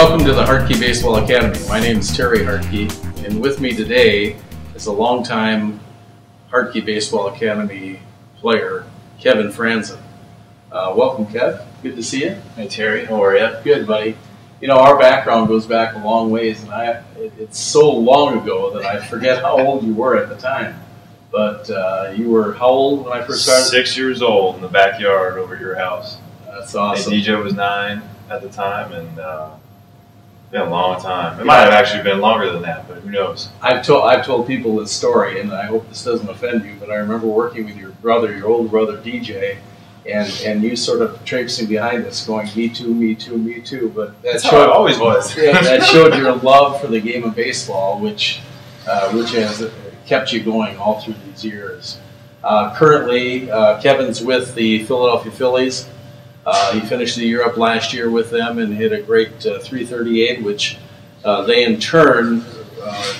Welcome to the Hardtke Baseball Academy. My name is Terry Hardtke, and with me today is a longtime Hardtke Baseball Academy player, Kevin Frandsen. Uh, welcome, Kev. Good to see you. Hey Terry, how are you? Good, buddy. You know, our background goes back a long ways, and I it, it's so long ago that I forget how old you were at the time. But uh, you were how old when I first started? Six years old in the backyard over your house. That's awesome. And DJ was nine at the time, and uh, been a long time. It might have actually been longer than that, but who knows? I've told I've told people this story, and I hope this doesn't offend you, but I remember working with your brother, your older brother DJ, and and you sort of traipsing behind us, going "Me too, me too, me too." But that That's showed how it always was. yeah, that showed your love for the game of baseball, which uh, which has kept you going all through these years. Uh, currently, uh, Kevin's with the Philadelphia Phillies. Uh, he finished the year up last year with them and hit a great uh, 338, which uh, they in turn uh,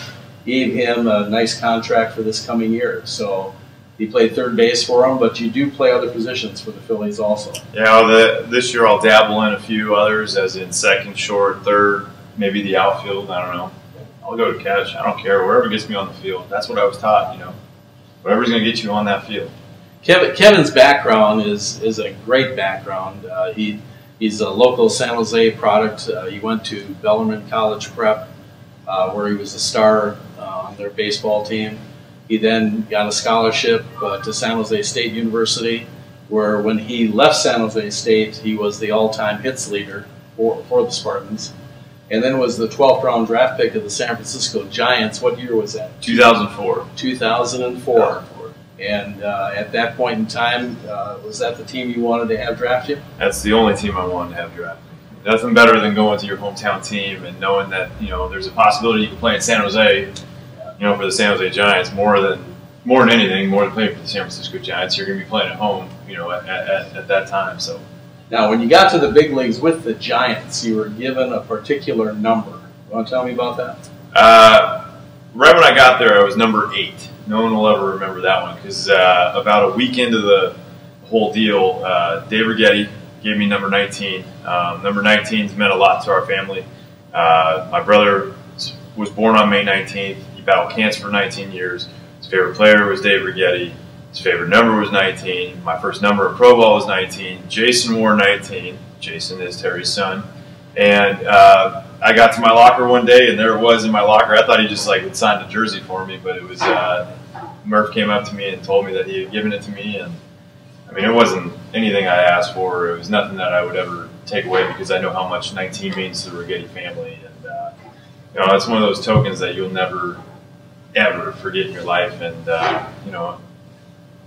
gave him a nice contract for this coming year. So he played third base for them, but you do play other positions for the Phillies also. Yeah, the, this year I'll dabble in a few others, as in second, short, third, maybe the outfield. I don't know. I'll go to catch. I don't care. Wherever gets me on the field. That's what I was taught. You know, whatever's going to get you on that field. Kevin, Kevin's background is is a great background. Uh, he he's a local San Jose product. Uh, he went to Bellarmine College Prep, uh, where he was a star uh, on their baseball team. He then got a scholarship uh, to San Jose State University, where when he left San Jose State, he was the all-time hits leader for, for the Spartans, and then was the 12th round draft pick of the San Francisco Giants. What year was that? 2004. 2004. And uh, at that point in time, uh, was that the team you wanted to have draft you? That's the only team I wanted to have draft. Nothing better than going to your hometown team and knowing that you know there's a possibility you can play in San Jose, you know, for the San Jose Giants more than more than anything, more than playing for the San Francisco Giants. You're going to be playing at home, you know, at, at, at that time. So Now, when you got to the big leagues with the Giants, you were given a particular number. You want to tell me about that? uh, right when I got there, I was number eight. No one will ever remember that one because uh, about a week into the whole deal, uh, Dave Righetti gave me number 19. Um, number 19's meant a lot to our family. Uh, my brother was born on May 19th. He battled cancer for 19 years. His favorite player was Dave Righetti. His favorite number was 19. My first number in pro ball was 19. Jason wore 19. Jason is Terry's son. And uh, I got to my locker one day, and there it was in my locker. I thought he just like had signed a jersey for me, but it was uh, Murph came up to me and told me that he had given it to me, and I mean it wasn't anything I asked for. It was nothing that I would ever take away because I know how much 19 means to the Righetti family, and uh, you know it's one of those tokens that you'll never ever forget in your life, and uh, you know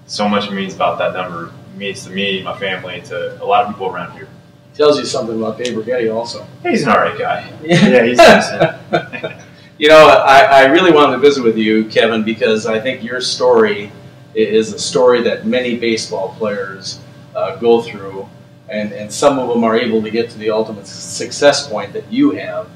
so much means about that number means to me, my family, to a lot of people around here. Tells you something about Dave Righetti also. He's an alright guy. Yeah, he's decent. You know, I, I really wanted to visit with you, Kevin, because I think your story is a story that many baseball players uh, go through, and, and some of them are able to get to the ultimate success point that you have,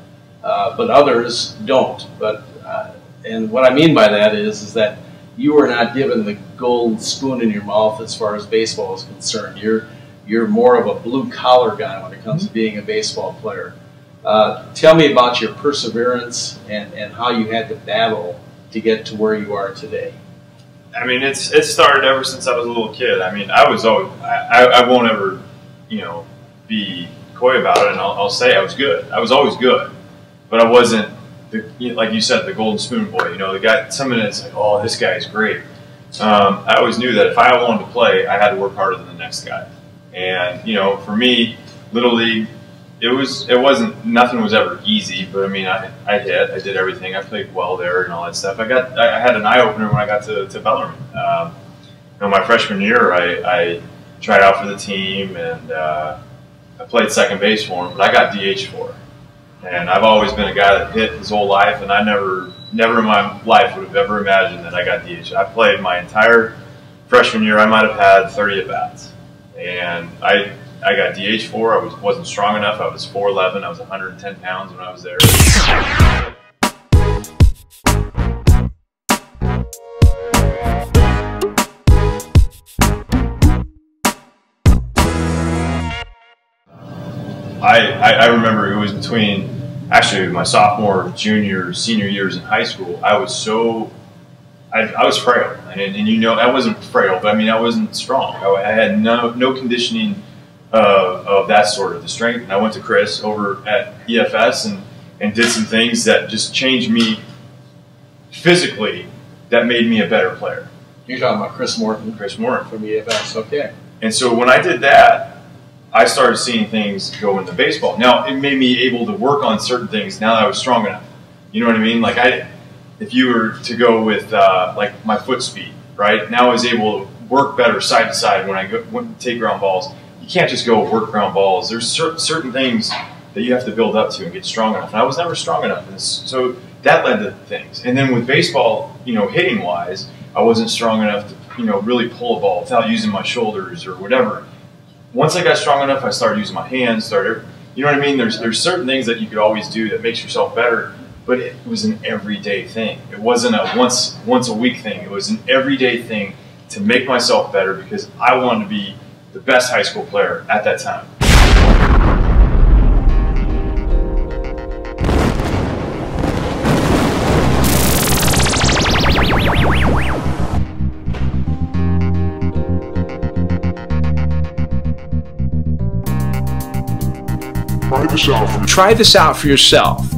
uh, but others don't. But uh, and what I mean by that is is that you were not given the gold spoon in your mouth as far as baseball is concerned. You're you're more of a blue collar guy when it comes to being a baseball player. Uh, tell me about your perseverance and, and how you had to battle to get to where you are today. I mean, it's it started ever since I was a little kid. I mean, I was always I, I won't ever you know be coy about it, and I'll, I'll say I was good. I was always good, but I wasn't the you know, like you said the golden spoon boy. You know, the guy. Someone that's like, oh, this guy is great. Um, I always knew that if I wanted to play, I had to work harder than the next guy. And you know, for me, little league, it was it wasn't nothing was ever easy. But I mean, I I hit, I did everything. I played well there and all that stuff. I got I had an eye opener when I got to to Bellarmine. Um, you know, my freshman year, I, I tried out for the team and uh, I played second base for him, but I got DH for. And I've always been a guy that hit his whole life, and I never never in my life would have ever imagined that I got DH. I played my entire freshman year. I might have had 30 at bats and I I got DH four. I was wasn't strong enough. I was four eleven. I was 110 pounds when I was there. I, I, I remember it was between actually my sophomore, junior, senior years in high school, I was so I, I was frail, and, and, you know I wasn't frail, but I mean I wasn't strong. I, I had no no conditioning uh, of that sort of the strength. And I went to Chris over at EFS and and did some things that just changed me physically. That made me a better player. You're talking about Chris Morton, Chris Morton from EFS. Okay. And so when I did that, I started seeing things go into baseball. Now it made me able to work on certain things. Now that I was strong enough, you know what I mean? Like I if you were to go with uh, like my foot speed, right? Now I was able to work better side to side when I go, when take ground balls. You can't just go work ground balls. There's cer- certain things that you have to build up to and get strong enough. And I was never strong enough, and so that led to things. And then with baseball, you know, hitting wise, I wasn't strong enough to you know really pull a ball without using my shoulders or whatever. Once I got strong enough, I started using my hands. Started, you know what I mean? There's there's certain things that you could always do that makes yourself better but it was an everyday thing. It wasn't a once once a week thing. It was an everyday thing to make myself better because I wanted to be the best high school player at that time. Try this out for yourself.